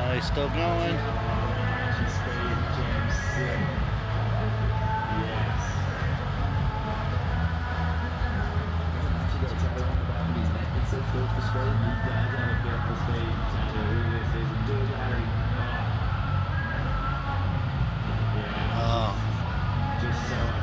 Oh, he's still going. Action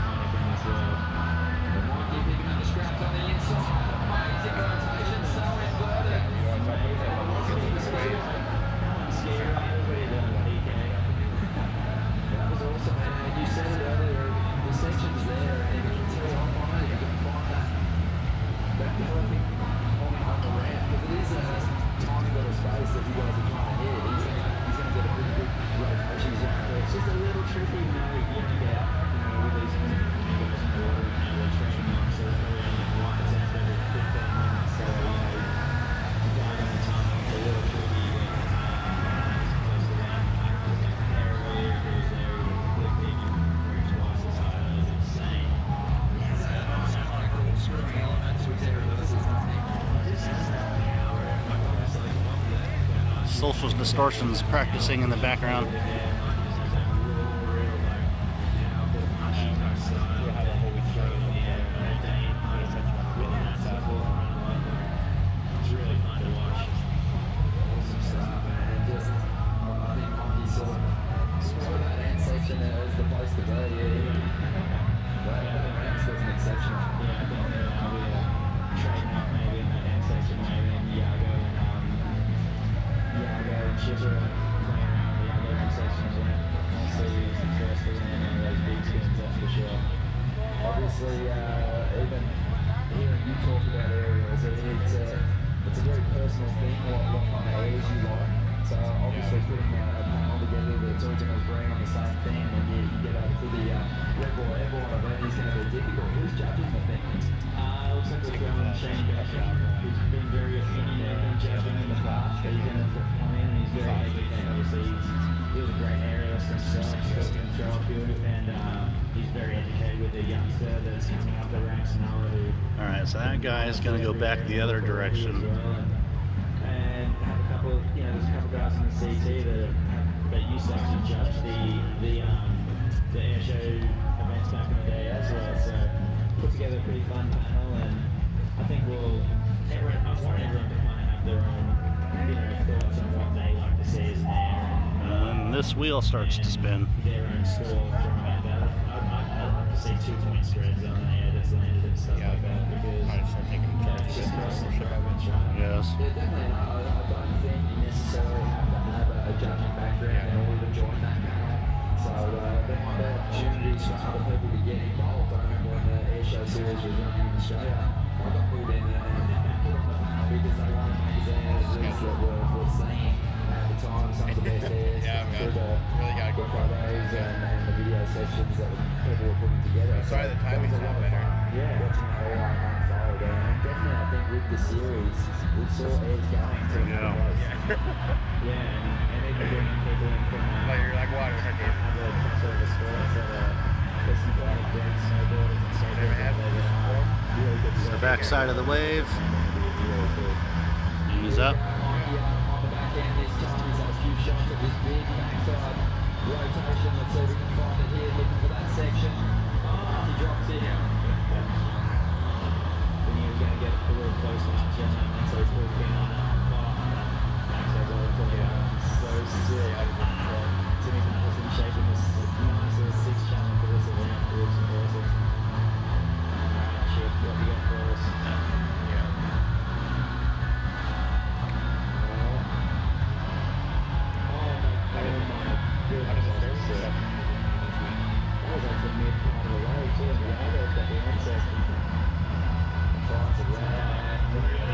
social distortions practicing in the background. It's Yago and playing around the Yago end section. I'll see who's first to win one of those big spins, that's for sure. Obviously, uh, even hearing you talk about aerials, it, it's a, it's a very personal thing, what, what kind of areas you like. So obviously putting a, a panel together that's all going to agree on the same thing when you, you get over to the uh, Red Bull Airborne event is going to be difficult. Who's judging the thing? Uh, looks like we've got Obviously, he was a great aerialist himself, still can throw a few, and um, he's very educated with the youngster that's coming up the ranks now. All right, so that guy is going to go back the other direction. And have a couple, you know, there's a couple guys in the CT that that used to actually judge the the um, the air show events back in the day as well. So put together a pretty fun panel, and I think we'll everyone, I want everyone to kind of have their own, And this wheel starts to spin, yes. So uh, opportunities for other people to get involved. I remember when the air show series was running in Australia, I got pulled in and, and put on the panel because they wanted to use airs that were, were seeing at the time some of the best airs Yeah, man. Really gotta go photos and, and the video sessions that people were putting together. Sorry, the timing's a not better. Yeah, watching that all unfold. And definitely, I think with the series, we saw airs going to Yeah. Yeah, and, and even bringing people in from uh, Like you're like water. Okay. other crossover sports that are there's some great great snowboarders and Good The back side of the wave. Good. Up. Let's if we can find it here. Thank you.